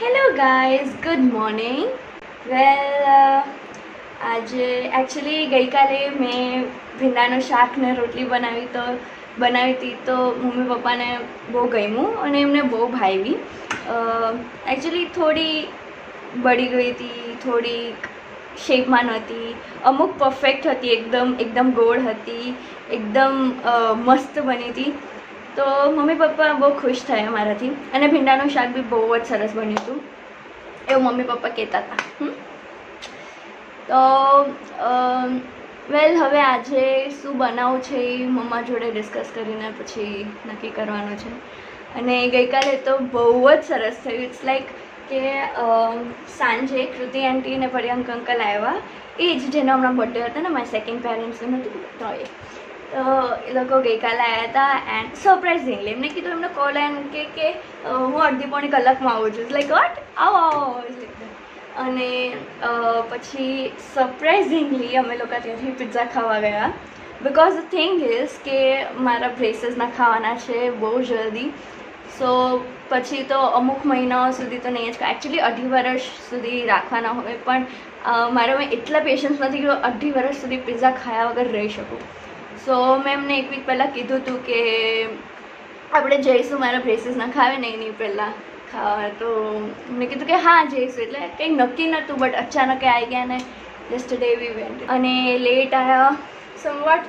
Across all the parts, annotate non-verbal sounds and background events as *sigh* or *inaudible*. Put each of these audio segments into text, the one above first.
Hello guys good morning well આજે actually ગઈકાલે મેં ભીંડાનું શાક ને રોટલી બનાવી તો, બનાવી હતી તો મમ્મી પપ્પાને બહુ ગમ્યું અને એમને બહુ ભાવી. એકચ્યુઅલી થોડી બળી ગઈ હતી થોડીક શેપમાં નહોતી અમુક પરફેક્ટ હતી, એકદમ એકદમ ગોળ હતી, એકદમ મસ્ત બની હતી. તો મમ્મી પપ્પા બહુ ખુશ થયા મારાથી. અને ભીંડાનું શાક બી બહુ જ સરસ બન્યું હતું. એવું મમ્મી પપ્પા કહેતા હતા. તો વેલ હવે આજે શું બનાવું છે એ મમ્મા જોડે ડિસ્કસ કરીને પછી નક્કી કરવાનું છે. અને ગઈકાલે તો બહુ જ સરસ થયું. ઇટ્સ લાઈક કે સાંજે કૃતિ આંટી અને પર્યંક અંકલ આવ્યા. એ જ જેનો હમણાં બર્થડે હતો ને, મારા સેકન્ડ પેરેન્ટ્સનું નથી તો એ. તો એ લોકો ગઈકાલે આવ્યા હતા એન્ડ સરપ્રાઇઝિંગલી એમને કીધું, એમને કોલ એન્ડ કે કે હું અડધી પોણી કલાકમાં આવું છું. લાઈક વોટ આવો આવો અને પછી સરપ્રાઇઝિંગલી અમે લોકો ત્યાંથી પિઝા ખાવા ગયા. બિકોઝ ધ થિંગ ઇઝ કે મારા બ્રેસીસના ખાવાના છે બહુ જલ્દી. સો પછી તો અમુક મહિનાઓ સુધી તો નહીં જ એકચ્યુઅલી અઢી વર્ષ સુધી રાખવાના હોય, પણ મારે મારામાં એટલા પેશન્સ નથી કે અઢી વર્ષ સુધી પિઝા ખાયા વગર રહી શકું. સો મેં એમને એક વીક પહેલાં કીધું હતું કે આપણે જઈશું, મારા બ્રેસીસના ખાવે ને એની પહેલાં ખાવા. તો મેં કીધું કે હા, જઈશું. એટલે કંઈ નક્કી નહોતું બટ અચાનક આવી ગયા ને જસ્ટ ડે વી વેન્ટ અને લેટ આવ્યા સમવટ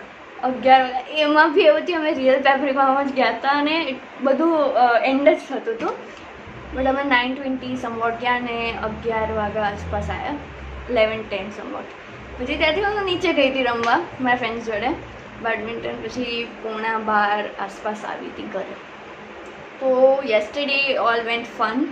અગિયાર એમાં બી એવું અમે રિયલ ફેબ્રિકમાં જ ગયા હતા અને બધું એન્ડ જ થતું હતું. બટ અમે નાઇન ટ્વેન્ટી સમવટ ગયા ને અગિયાર વાગ્યા આસપાસ આવ્યા ઇલેવન ટેન સમવટ પછી ત્યાંથી હું નીચે ગઈ હતી રમવા, મારા ફ્રેન્ડ્સ જોડે. બેડમિન્ટન પછી પોણા બાર આસપાસ આવી હતી ઘરે. તો યસ્ટરડે ઓલ વેન્ટ ફન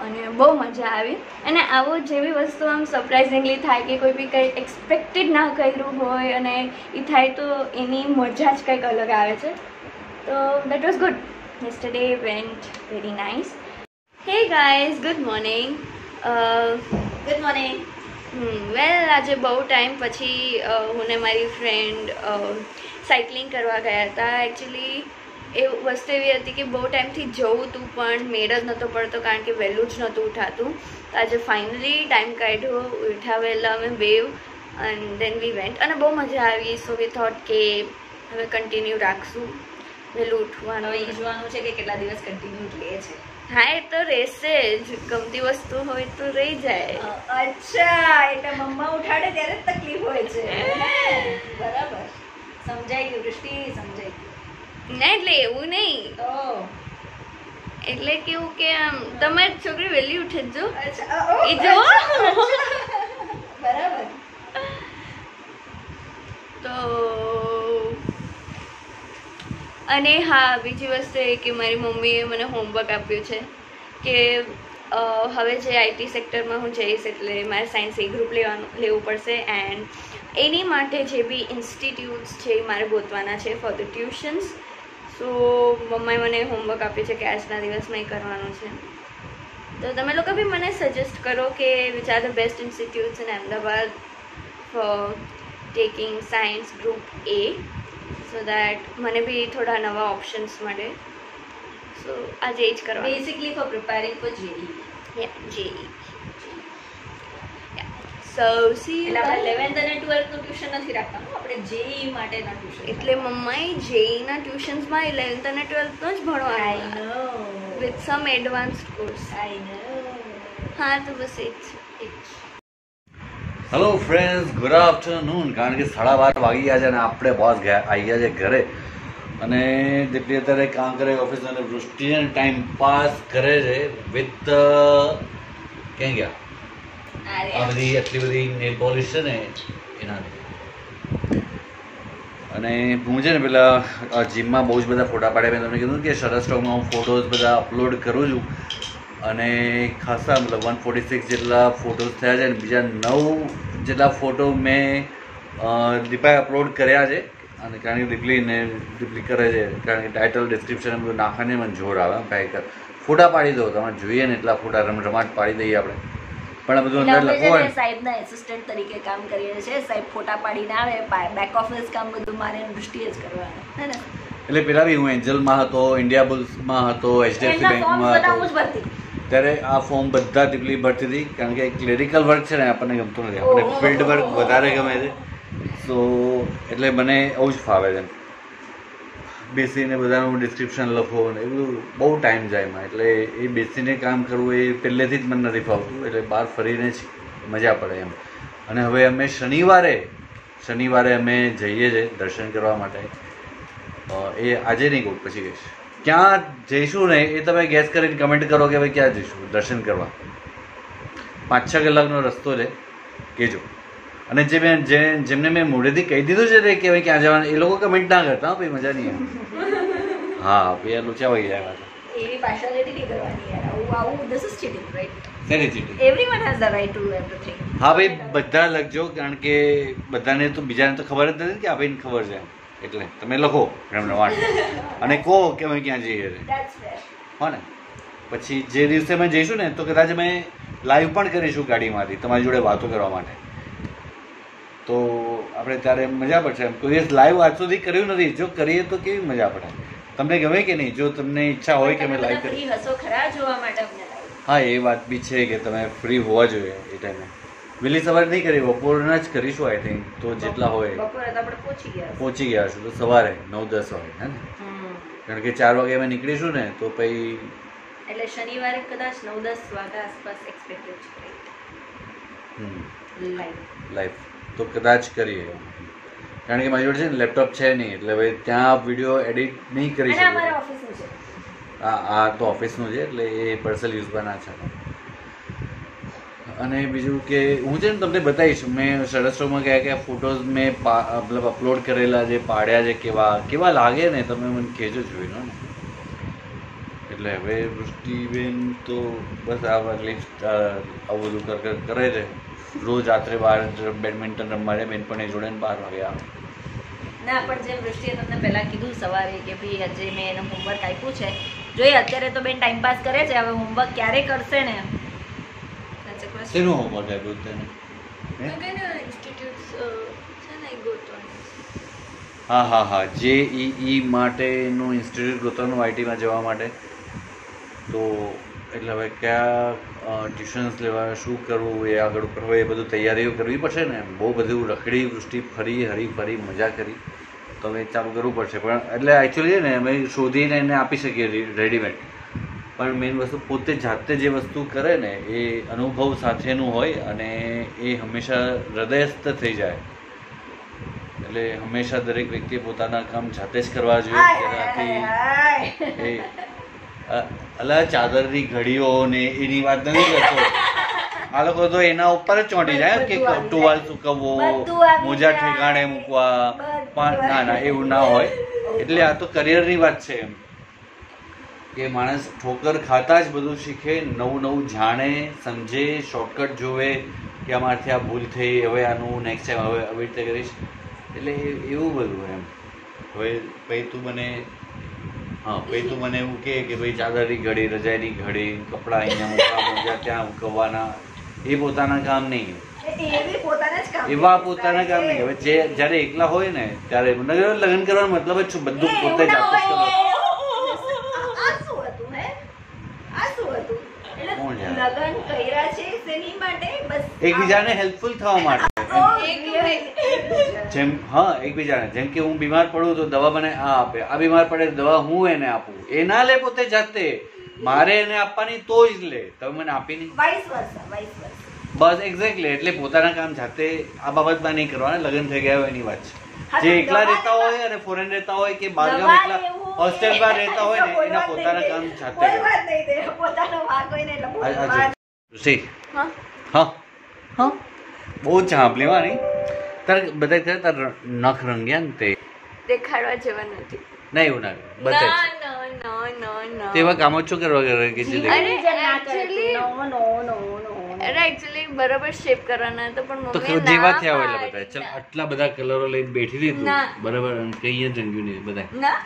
અને બહુ મજા આવી. અને આવો જેવી વસ્તુ આમ સરપ્રાઇઝિંગલી થાય કે કોઈ બી કંઈ એક્સપેક્ટેડ ના કર્યું હોય અને એ થાય તો એની મજા જ કંઈક અલગ આવે છે. તો that was good yesterday went very nice hey guys good morning good morning well આજે બહુ ટાઈમ પછી હું ને મારી ફ્રેન્ડ સાયકલિંગ કરવા ગયા હતા. એકચ્યુઅલી એ વસ્તુ એવી હતી કે બહુ ટાઈમથી જવું હતું પણ મેળ જ નહોતો પડતો, કારણ કે વહેલું જ નહોતું ઉઠાતું. તો આજે ફાઇનલી ટાઈમ કાઢ્યો ઉઠાવેલા અમે બેવ એન્ડ દેન વી વેન્ટ અને બહુ મજા આવી. સો વી થોટ કે હવે કન્ટિન્યુ રાખશું. વહેલું ઉઠવાનું. એ જોવાનું છે કે કેટલા દિવસ કન્ટિન્યુ રહે છે. હા એ તો રહેશે જ. ગમતી વસ્તુ હોય તો રહી જાય. અચ્છા એટલે મમ્મા ઉઠાડે ત્યારે જ તકલીફ હોય છે. બરાબર. સમજાઈ ગયું દૃષ્ટિ સમજાઈ ગયું. ના એટલે એવું નહીં. એટલે કેવું કે આમ તમારી છોકરી વહેલી ઉઠે જ એ જો. અચ્છા. બરાબર તો અને હા, બીજી વસ્તુ એ કે મારી મમ્મીએ મને હોમવર્ક આપ્યું છે કે હવે જે આઈટી સેક્ટરમાં હું જઈશ એટલે મારે સાયન્સ એ ગ્રુપ લેવાનું, લેવું પડશે એન્ડ એની માટે જે બી ઇન્સ્ટિટ્યૂટ્સ છે એ મારે ગોતવાના છે ફોર ધ ટ્યુશન્સ સો મમ્માએ મને હોમવર્ક આપ્યું છે કે આજના દિવસમાં એ કરવાનું છે. તો તમે લોકો બી મને સજેસ્ટ કરો કે which are the best institutes in Ahmedabad for taking science group A so that મને બી થોડા નવા ઓપ્શન્સ મળે. સો આજે એ જ કરવા basically for preparing for JEE JEE so see એટલે આપણે ઇલેવન્થ અને ટ્વેલ્થનું ટ્યુશન નથી રાખવાનું. આપણે જેઈ માટેના ટ્યુશન એટલે મમ્માએ જેઈના ટ્યુશન્સમાં ઇલેવન્થ અને ટ્વેલ્થનો જ આઈ ભણવાનું know with some advance course I know હા તો બસ એ જ. છે હેલો ફ્રેન્ડ્સ ગુડ આફ્ટરનૂન કારણ કે સાડા બાર વાગી ગયા છે અને આપણે બોસ ગયા આવી ગયા છે ઘરે. અને જેટલી અત્યારે કામ કરે ઓફિસ અને વૃષ્ટિને ટાઈમ પાસ કરે છે વિથ ક્યાં ગયા? આ બધી આટલી બધી નેલ પોલિશ છે ને એના અને હું છે ને પેલા જીમમાં બહુ જ બધા ફોટા પાડ્યા. મેં તમને કીધું કે સરસ સ્ટોકમાં હું ફોટોઝ બધા અપલોડ કરું છું. અને ખાસા મતલબ વન ફોર્ટી સિક્સ જેટલા ફોટોઝ થયા છે અને બીજા નવ જેટલા ફોટો મેં દીપાએ અપલોડ કર્યા છે. અને કારણ કે ડીપલી ને કરે છે કારણ કે ટાઇટલ ડિસ્ક્રિપ્શન બધું નાખવાને મને જોર આવે ભાઈ ફોટા પાડી દો તમારે જોઈએ ને એટલા ફોટા રમ રમાટ પાડી દઈએ આપણે. પણ આ બધું અંદર લખવું હોય સાહેબના એસિસ્ટન્ટ તરીકે કામ કરીએ છીએ સાહેબ ફોટા પાડીને આવે બેક ઓફિસ કામ બધું મારે દૃષ્ટિએ જ કરવાનું એટલે પેલા બી હું એન્જલમાં હતો ઇન્ડિયા બુલ્સમાં હતો એચડીએફસી બેંકમાં હતો. ત્યારે આ ફોર્મ બધા ટીપલી ભરતી હતી કારણ કે ક્લેરિકલ વર્ક છે ને આપણને ગમતું નથી. આપણે ફિલ્ડ વર્ક વધારે ગમે છે. સો એટલે મને એવું જ ફાવે છે. બેસીને બધાનું ડિસ્ક્રિપ્શન લખો ને એ બધું બહુ ટાઈમ જાય એમાં. એટલે એ બેસીને કામ કરવું એ પહેલેથી જ મને નથી ફાવતું. એટલે બહાર ફરીને જ મજા પડે એમ. અને હવે અમે શનિવારે શનિવારે અમે જઈએ છીએ દર્શન કરવા માટે. એ આજે નહીં કહું પછી કહીશ. ક્યાં જઈશું ને એ તમે ગેસ કરીને કમેન્ટ કરો કે ભાઈ ક્યાં જઈશું? દર્શન કરવા. પાંચ છ કલાકનો રસ્તો છે. કહેજો. અને જે મેં જે જેમને મેં મોઢેથી કહી દીધું છે ને કે ભાઈ ક્યાં જવાનું એ લોકો કમેન્ટ ના કરતા ભાઈ મજા નહીં આવે. *laughs* હા ભાઈ આ લુચા વહી જાય. એવી પાર્શિયાલિટી નહીં કરવાની યાર. આવું આવું ધીસ ઇઝ ચીટિંગ રાઈટ શેની cheating? Everyone has the right to everything હા ભાઈ બધા લખજો કારણ કે બધાને તો બીજાને તો ખબર જ નથી કે આ ભાઈને ખબર છે. એટલે તમે લખો. એમને વાંટ અને કહો કે અમે ક્યાં જઈએ હો ને? પછી જે દિવસે અમે જઈશું ને તો કદાચ અમે લાઈવ પણ કરીશું ગાડીમાંથી તમારી જોડે વાતો કરવા માટે. તો આપણે ત્યારે મજા પડશે એમ. કોઈ દિવસ લાઈવ આજ સુધી કર્યું નથી. જો કરીએ તો કેવી મજા પડે. તમને ગમે કે નહીં? જો તમને ઈચ્છા હોય કે અમે લાઈવ કરીએ ફ્રી હસો ખરા જોવા માટે અમને લાગ્યું હા એ વાત બી છે કે તમે ફ્રી હોવા જોઈએ એ ટાઈમે વહેલી સવારે નહીં કરી બપોરના જ કરીશું આઈ થિંક તો જેટલા હોય. પહોંચી ગયા છું તો સવારે નવ દસ વાગે હે ને? કારણ કે ચાર વાગે અમે નીકળીશું ને તો પછી એટલે શનિવારે કદાચ નવ દસ વાગ્યા આસપાસ એક્સપેક્ટેડ છે લાઈવ તો કદાચ કરીએ. કારણ કે મારી જોડે છે ને લેપટોપ છે નહીં એટલે ભાઈ ત્યાં વીડિયો એડિટ નહીં કરી શકું. આ આ તો ઓફિસનું છે એટલે એ પર્સનલ યુઝમાં ના છે અને બીજું કે હું છે ને તમને બતાવીશ, મેં સરસોમાં કયા કયા ફોટોઝ મેં મતલબ અપલોડ કરેલા જે પાડ્યા છે, કેવા કેવા લાગે ને તમે મને કહેજો જોઈને ને. એટલે હવે વૃષ્ટિબેન તો બસ આ લિફ્ટ આવું બધું કર કર છે. રોજ રાત્રે બહાર બેડમિન્ટન રમવા જાય, બેનપણી જોડે બાર વાગે આવે. ના, પણ જેમ વૃષ્ટિએ તમને પહેલાં કીધું સવારે કે ભાઈ આજે મેં એનું હોમવર્ક આપ્યું છે. જોઈએ, અત્યારે તો બેન ટાઈમ પાસ કરે છે, હવે હોમવર્ક ક્યારે કરશે ને That's a question. શેનું હોમવર્ક આપ્યું તને હે? ઇન્સ્ટિટ્યૂટ્સ છે ને એ ગોતવાનું. હા હા હા. જે ઈ માટેનું ઇન્સ્ટિટ્યૂટ ગોતવાનું આઈટીમાં જવા માટે. તો એટલે હવે કયા ટ્યુશન્સ લેવા શું કરવું એ આગળ ઉપર હવે એ બધું તૈયારીઓ કરવી પડશે ને? બહુ બધું રખડી વૃષ્ટિ ફરી હરી ફરી મજા કરી. તો હવે ચાલુ કરવું પડશે. પણ એટલે એકચ્યુઅલી છે ને અમે શોધીને એને આપી શકીએ રેડીમેડ પણ મેઇન વસ્તુ પોતે જાતે જે વસ્તુ કરે ને એ અનુભવ સાથેનું હોય અને એ હંમેશા હૃદયસ્થ થઈ જાય. એટલે હંમેશા દરેક વ્યક્તિએ પોતાના કામ જાતે જ કરવા જોઈએ જેનાથી. એ અલા ચાદરની ઘડીઓ ને એની વાત નથી કરતો. આ લોકો તો એના ઉપર જ ચોંટી જાય કે ટુવાલ સુકવવો મોજા ઠેકાણે મૂકવા પણ ના ના એવું ના હોય. એટલે આ તો કરિયરની વાત છે એમ. કે માણસ ઠોકર ખાતા જ બધું શીખે નવું નવું જાણે સમજે શોર્ટકટ જોવે કે અમારથી આ ભૂલ થઈ હવે આનું નેક્સ્ટ ટાઈમ હવે આવી રીતે કરીશ. એટલે એવું બધું એમ. હવે પછી તું મને હા પછી તું મને એવું કહે કે ભાઈ ચાદરની ઘડી રજાઈની ઘડી કપડાં અહીંયા મૂકવા મોજા ત્યાં મૂકવાના એ પોતાના કામ નહીં. એ એવી પોતાના જ કામ એવા પોતાના કામ નહીં. હવે જે જ્યારે એકલા હોય ને ત્યારે નગર લગ્ન કરવાનો મતલબ જ છું બધું પોતે જાતે જ હોય. કરવાનું આ શું હતું હે આ શું હતું એટલે કોણ જાણે? લગન કર્યા છે શેની માટે? બસ એકબીજાને હેલ્પફુલ થવા માટે. જેમ હા એકબીજાને. જેમ કે હું બીમાર પડું તો દવા મને આ આપે. આ બીમાર પડે દવા હું એને આપું? એ ના લે પોતે જાતે. મારે એને આપવાની તો જ લે. તમે મને આપી નહીં. બસ એક્ઝેક્ટલી એટલે પોતાના કામ જાતે આ બાબતમાં નહીં કરવાના. લગ્ન થઈ ગયા હોય એની વાત છે. જે એકલા રહેતા હોય અને ફોરેન રહેતા હોય કે બહારગામ એકલા હોસ્ટેલમાં રહેતા હોય ને એના પોતાના કામ. જાતે કોઈ વાત નહીં તે. પોતાનો ભાગ હોય ને એટલે. ઋષિ હા હા હા બહુ ચાંપ લેવાની તારે બધા કહે તાર નખ રંગ્યા ને તે દેખાડવા જેવા નથી ના એવું ના કરે. બતાય ના છે. ના ના ના ના તેવા કામો જ શું કરવા કરે કે? અરે, જે નો કરે અરે એક્ચ્યુઅલી બરાબર શેપ કરવાના હતા પણ તો મમ્મીએ જેવા થયા હોય એટલે બધા ચલ આટલા બધા કલરો લઈને બેઠી રહી તું. બરાબર અને કઈ જંગ્યું નહીં બધા ના.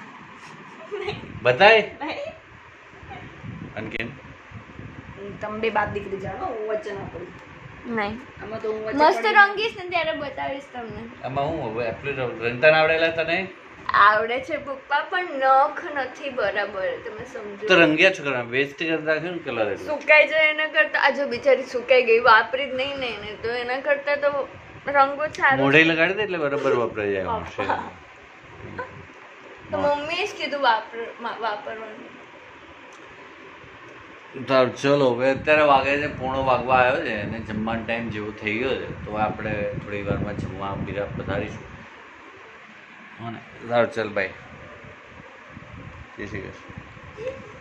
બતાય. કેમ? તમે બે બાપ દીકરી જાણો હું વચ્ચે ના પડું. નહીં. આમાં તો હું મસ્ત રંગીશ ને ત્યારે બતાવીશ તમને. આમાં હું હવે આટલું રંગતા આવડેલા તને? આવડે છે પપ્પા પણ નખ નથી બરાબર તમે સમજો. તો રંગ્યા છોકરા વેસ્ટ કરતા છે ને કલર સુકાઈ જાય એના કરતા આ જો બિચારી સુકાઈ ગઈ વાપરી જ નહીં ને એને તો એના કરતા તો રંગો સારો મોઢે લગાડી દે એટલે બરાબર વાપરી જાય છે. તો મમ્મીએ જ કીધું વાપર વાપરવાનું. તાર ચલો હવે અત્યારે વાગે છે પોણો વાગવા આવ્યો છે અને જમવાનો ટાઈમ જેવો થઈ ગયો છે. તો આપણે થોડી વારમાં જમવા બીરા પધારીશું. સારું ચાલ બાય જય શ્રી કૃષ્ણ.